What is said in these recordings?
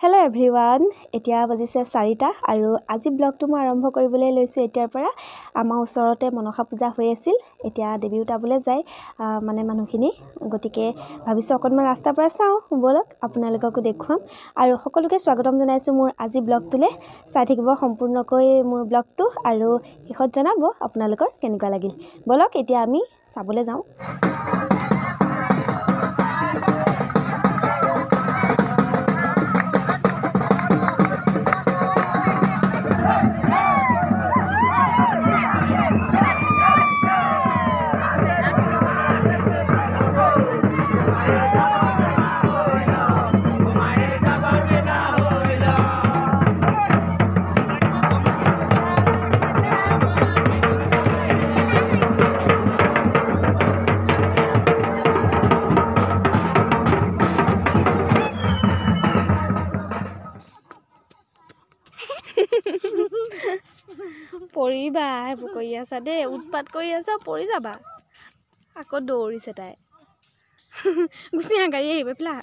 Hello everyone এতিয়া বাজিছে চাৰিটা আৰু আজি ব্লগটো মই আৰম্ভ কৰিবলৈ লৈছোঁ এতিয়াৰ পৰা। আমাৰ ওচৰতে মনসা পূজা হৈ আছিল এতিয়া দেৱী উঠাবলৈ যায় মানে মানুহখিনি। গতিকে ভাবিছোঁ অকণমান ৰাস্তাৰ পৰা চাওঁ ব'লক আপোনালোককো দেখুৱাম। আৰু সকলোকে স্বাগতম জনাইছোঁ মোৰ আজি ব্লগটোলৈ চাই থাকিব সম্পূৰ্ণকৈ মোৰ ব্লগটো আৰু শেষত জনাব আপোনালোকৰ কেনেকুৱা লাগিল। ব'লক এতিয়া আমি চাবলৈ যাওঁ। পৰিবা সেইবোৰ কৰি আছা দেই উৎপাত কৰি আছা পৰি যাবা। আকৌ দৌৰিছে তাই। গুচি আহা গাড়ী আহিব এইফালে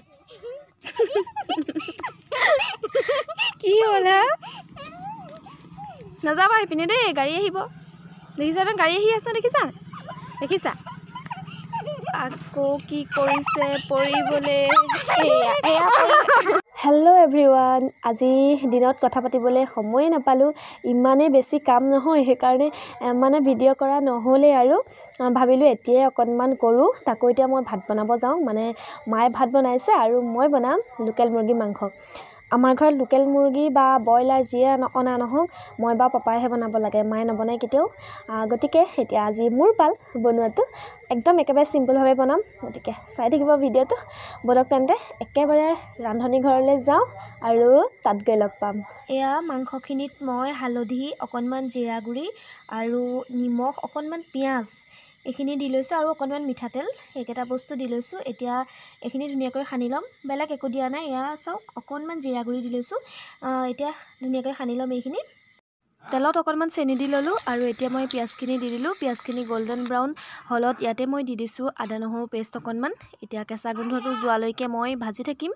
কি হ'ল নাযাবা সেইপিনে দেই গাড়ী আহিব। দেখিছা ন গাড়ী আহি আছে দেখিছা? দেখিছা? আকৌ কি কৰিছে পৰিবলৈ হেল্ল' এভৰিৱান আজি দিনত কথা পাতিবলৈ সময়ে নাপালোঁ ইমানেই বেছি কাম নহয় সেইকাৰণে মানে ভিডিঅ' কৰা নহ'লেই আৰু ভাবিলোঁ এতিয়াই অকণমান কৰোঁ তাকো এতিয়া মই ভাত বনাব যাওঁ মানে মায়ে ভাত বনাইছে আৰু মই বনাম লোকেল মুৰ্গী মাংস। আমাৰ ঘৰত লোকেল মুৰ্গী বা ব্ৰইলাৰ যিয়ে অনা নহওক মই বা পাপাইহে বনাব লাগে মায়ে নবনায় কেতিয়াও। গতিকে এতিয়া আজি মোৰ পাল বনোৱাটো একদম একেবাৰে চিম্পুলভাৱে বনাম। গতিকে চাই থাকিব ভিডিঅ'টো। বলক তেন্তে একেবাৰে ৰান্ধনি ঘৰলৈ যাওঁ আৰু তাত গৈ লগ পাম। এয়া মাংসখিনিত মই হালধি অকণমান জিৰা গুড়ি আৰু নিমখ অকণমান পিঁয়াজ এইখিনি দি লৈছোঁ আৰু অকণমান মিঠাতেল সেইকেইটা বস্তু দি লৈছোঁ। এতিয়া এইখিনি ধুনীয়াকৈ সানি ল'ম। বেলেগ একো দিয়া নাই এয়া চাওক অকণমান জিৰা গুড়ি দি লৈছোঁ। এতিয়া ধুনীয়াকৈ সানি ল'ম এইখিনি। তেলত অকণমান চেনি দি ল'লোঁ আৰু এতিয়া মই পিঁয়াজখিনি দি দিলোঁ। পিঁয়াজখিনি গল্ডেন ব্ৰাউন হ'লত ইয়াতে মই দি দিছোঁ। আদা নহৰু পেষ্ট অকণমান। এতিয়া কেঁচা গোন্ধটো যোৱালৈকে মই ভাজি থাকিম।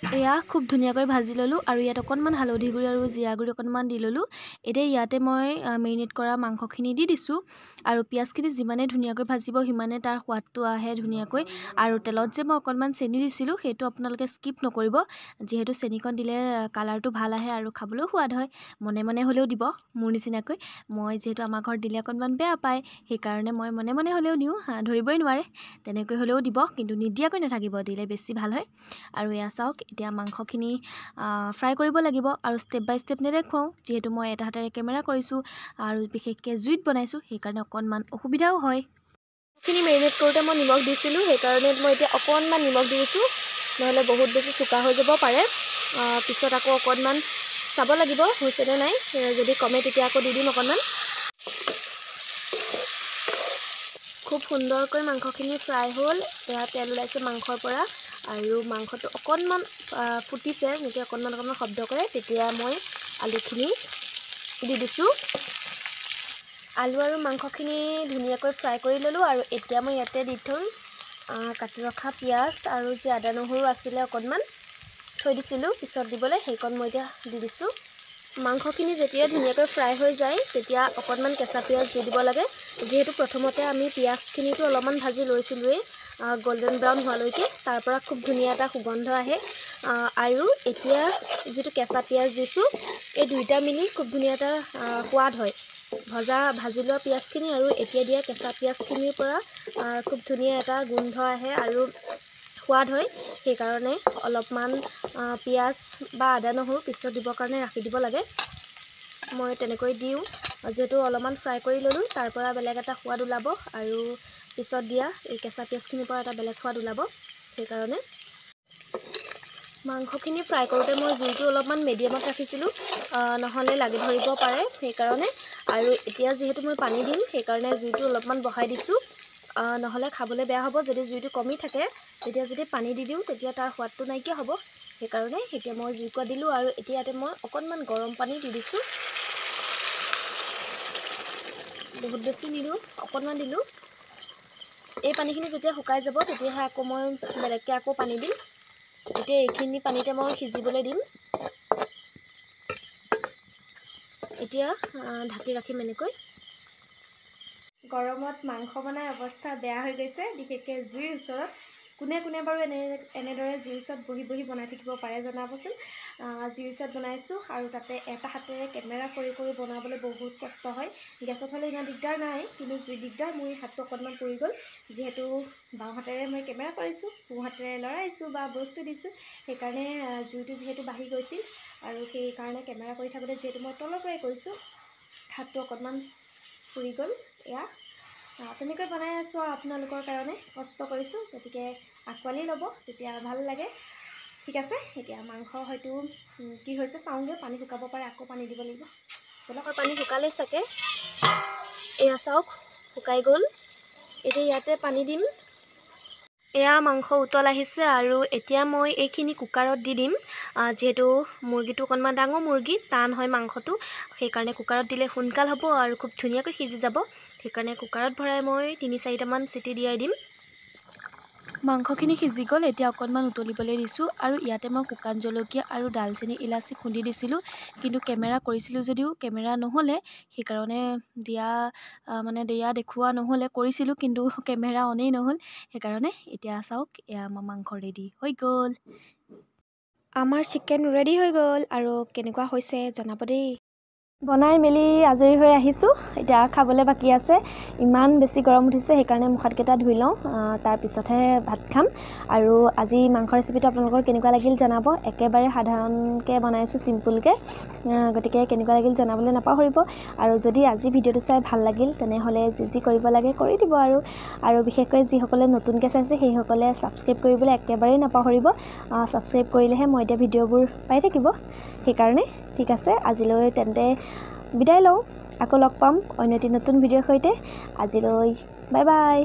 এয়া খুব ধুনীয়াকৈ ভাজি ল'লোঁ আৰু ইয়াত অকণমান হালধি গুড়ি আৰু জিৰা গুড়ি অকণমান দি ল'লোঁ। এতিয়া ইয়াতে মই মেৰিনেট কৰা মাংসখিনি দি দিছোঁ আৰু পিঁয়াজখিনি যিমানে ধুনীয়াকৈ ভাজিব সিমানে তাৰ সোৱাদটো আহে ধুনীয়াকৈ। আৰু তেলত যে মই অকণমান চেনি দিছিলোঁ সেইটো আপোনালোকে স্কিপ নকৰিব যিহেতু চেনিকণ দিলে কালাৰটো ভাল আহে আৰু খাবলৈও সোৱাদ হয়। মনে মনে হ'লেও দিব মোৰ নিচিনাকৈ। মই যিহেতু আমাৰ ঘৰত দিলে অকণমান বেয়া পায় সেইকাৰণে মই মনে মনে হ'লেও দিওঁ ধৰিবই নোৱাৰে। তেনেকৈ হ'লেও দিব কিন্তু নিদিয়াকৈ নাথাকিব দিলে বেছি ভাল হয়। আৰু এয়া চাওক এতিয়া মাংসখিনি ফ্ৰাই কৰিব লাগিব আৰু ষ্টেপ বাই ষ্টেপ নেদেখুৱাওঁ যিহেতু মই এটা হাতেৰে কেমেৰা কৰিছোঁ আৰু বিশেষকৈ জুইত বনাইছোঁ সেইকাৰণে অকণমান অসুবিধাও হয়। খিনি মেৰিনেট কৰোঁতে মই নিমখ দিছিলোঁ সেইকাৰণে মই এতিয়া অকণমান নিমখ দিছোঁ নহ'লে বহুত বেছি চোকা হৈ যাব পাৰে। পিছত আকৌ অকণমান চাব লাগিব হৈছেনে নাই যদি কমে তেতিয়া আকৌ দি দিম অকণমান। খুব সুন্দৰকৈ মাংসখিনি ফ্ৰাই হ'ল এয়া তেল ওলাইছে মাংসৰ পৰা। আৰু মাংসটো অকণমান ফুটিছে এনেকৈ অকণমান অকণমান শব্দ কৰে তেতিয়া মই আলুখিনি দি দিছোঁ। আলু আৰু মাংসখিনি ধুনীয়াকৈ ফ্ৰাই কৰি ল'লোঁ আৰু এতিয়া মই ইয়াতে দি থ'ম। কাটি ৰখা পিঁয়াজ আৰু যে আদা নহৰু আছিলে অকণমান থৈ দিছিলোঁ পিছত দিবলৈ সেইকণ মই এতিয়া দি দিছোঁ। মাংসখিনি যেতিয়া ধুনীয়াকৈ ফ্ৰাই হৈ যায় তেতিয়া অকণমান কেঁচা পিঁয়াজ দি দিব লাগে। যিহেতু প্ৰথমতে আমি পিঁয়াজখিনিতো অলপমান ভাজি লৈছিলোঁৱেই গল্ডেন ব্ৰাউন হোৱালৈকে। তাৰ পৰা খুব ধুনীয়া এটা সুগন্ধ আহে। আৰু এতিয়া যিটো কেঁচা পিঁয়াজ দিছোঁ এই দুইটা মিলি খুব ধুনীয়া এটা সোৱাদ হয়। ভজা ভাজি লোৱা পিঁয়াজখিনি আৰু এতিয়া দিয়া কেঁচা পিঁয়াজখিনিৰ পৰা খুব ধুনীয়া এটা গোন্ধ আহে আৰু সোৱাদ হয়। সেইকাৰণে অলপমান পিঁয়াজ বা আদা নহৰু পিছত দিবৰ কাৰণে ৰাখি দিব লাগে। মই তেনেকৈ দিওঁ। যিহেতু অলপমান ফ্ৰাই কৰি ল'লোঁ তাৰ পৰা বেলেগ এটা সোৱাদ ওলাব। আৰু পিছত দিয়া এই কেঁচা পিঁয়াজখিনিৰ পৰা এটা বেলেগ সোৱাদ ওলাব সেইকাৰণে। মাংসখিনি ফ্ৰাই কৰোঁতে মই জুইটো অলপমান মিডিয়ামত ৰাখিছিলোঁ নহ'লে লাগি ধৰিব পাৰে সেইকাৰণে। আৰু এতিয়া যিহেতু মই পানী দিম সেইকাৰণে জুইটো অলপমান বঢ়াই দিছোঁ। নহ'লে খাবলৈ বেয়া হ'ব যদি জুইটো কমি থাকে। তেতিয়া যদি পানী দি দিওঁ তেতিয়া তাৰ সোৱাদটো নাইকিয়া হ'ব। সেইকাৰণে এতিয়া মই জুইকুৰা দিলোঁ আৰু এতিয়া ইয়াতে মই অকণমান গৰম পানী দি দিছোঁ। বহুত বেছি নিদিওঁ অকণমান দিলোঁ। এই পানীখিনি যেতিয়া শুকাই যাব তেতিয়াহে আকৌ মই বেলেগকৈ আকৌ পানী দিম। এতিয়া এইখিনি পানীতে মই সিজিবলৈ দিম। এতিয়া ঢাকি ৰাখিম এনেকৈ। গৰমত মাংস বনাই অৱস্থা বেয়া হৈ গৈছে বিশেষকৈ জুইৰ ওচৰত। কোনে কোনে বাৰু এনে এনেদৰে জুইৰ ওচৰত বহি বহি বনাই থাকিব পাৰে জনাবচোন। জুইৰ ওচৰত বনাইছোঁ আৰু তাতে এটা হাতেৰে কেমেৰা কৰি কৰি বনাবলৈ বহুত কষ্ট হয়। গেছত হ'লে ইমান দিগদাৰ নাই কিন্তু জুই দিগদাৰ মোৰ হাতটো অকণমান পৰি গ'ল। যিহেতু বাওঁ হাতেৰে মই কেমেৰা কৰিছোঁ সোঁ হাতেৰে লৰাইছোঁ বা বস্তু দিছোঁ সেইকাৰণে জুইটো যিহেতু বাঢ়ি গৈছিল আৰু সেইকাৰণে কেমেৰা কৰি থাকোঁতে যিহেতু মই তলৰ পৰাই কৰিছোঁ হাতটো অকণমান পুৰি গ'ল এয়া। তেনেকৈ বনাই আছোঁ আৰু আপোনালোকৰ কাৰণে কষ্ট কৰিছোঁ গতিকে আঁকোৱালি ল'ব তেতিয়া ভাল লাগে। ঠিক আছে এতিয়া মাংস হয়তো কি হৈছে চাওঁগৈ পানী শুকাব পাৰে আকৌ পানী দিব লাগিব। আপোনালোকৰ পানী শুকালেই চাগে। এয়া চাওক শুকাই গ'ল। এতিয়া ইয়াতে পানী দিম। এয়া মাংস উতল আহিছে আৰু এতিয়া মই এইখিনি কুকাৰত দি দিম। যিহেতু মুৰ্গীটো অকণমান ডাঙৰ মুৰ্গী টান হয় মাংসটো। সেইকাৰণে কুকাৰত দিলে সোনকাল হ'ব আৰু খুব ধুনীয়াকৈ সিজি যাব। সেইকাৰণে কুকাৰত ভৰাই মই তিনি চাৰিটামান চিটি দিয়াই দিম। মাংসখিনি সিজি গ'ল এতিয়া অকণমান উতলিবলৈ দিছোঁ আৰু ইয়াতে মই শুকান জলকীয়া আৰু ডালচেনি ইলাচি খুন্দি দিছিলোঁ। কিন্তু কেমেৰা কৰিছিলোঁ যদিও কেমেৰা নহ'লে সেইকাৰণে দিয়া মানে দিয়া দেখুওৱা নহ'লে কৰিছিলোঁ কিন্তু কেমেৰা অনেই নহ'ল। সেইকাৰণে এতিয়া চাওক এয়া আমাৰ মাংস ৰেডি হৈ গ'ল। আমাৰ চিকেন ৰেডি হৈ গ'ল আৰু কেনেকুৱা হৈছে জনাব দেই। বনাই মেলি আজৰি হৈ আহিছোঁ। এতিয়া খাবলৈ বাকী আছে। ইমান বেছি গৰম উঠিছে সেইকাৰণে মুখ হাতকেইটা ধুই লওঁ তাৰপিছতহে ভাত খাম। আৰু আজি মাংস ৰেচিপিটো আপোনালোকৰ কেনেকুৱা লাগিল জনাব। একেবাৰে সাধাৰণকৈ বনাইছোঁ চিম্পুলকৈ গতিকে কেনেকুৱা লাগিল জনাবলৈ নাপাহৰিব। আৰু যদি আজি ভিডিঅ'টো চাই ভাল লাগিল তেনেহ'লে যি যি কৰিব লাগে কৰি দিব আৰু। আৰু বিশেষকৈ যিসকলে নতুনকৈ চাইছে সেইসকলে ছাবস্ক্ৰাইব কৰিবলৈ একেবাৰেই নাপাহৰিব। ছাবস্ক্ৰাইব কৰিলেহে মই এতিয়া ভিডিঅ'বোৰ পাই থাকিব। সেইকাৰণে ঠিক আছে আজিলৈ তেন্তে বিদায় লওঁ। আকৌ লগ পাম অন্য এটি নতুন ভিডিঅ'ৰ সৈতে। আজিলৈ বাই বাই।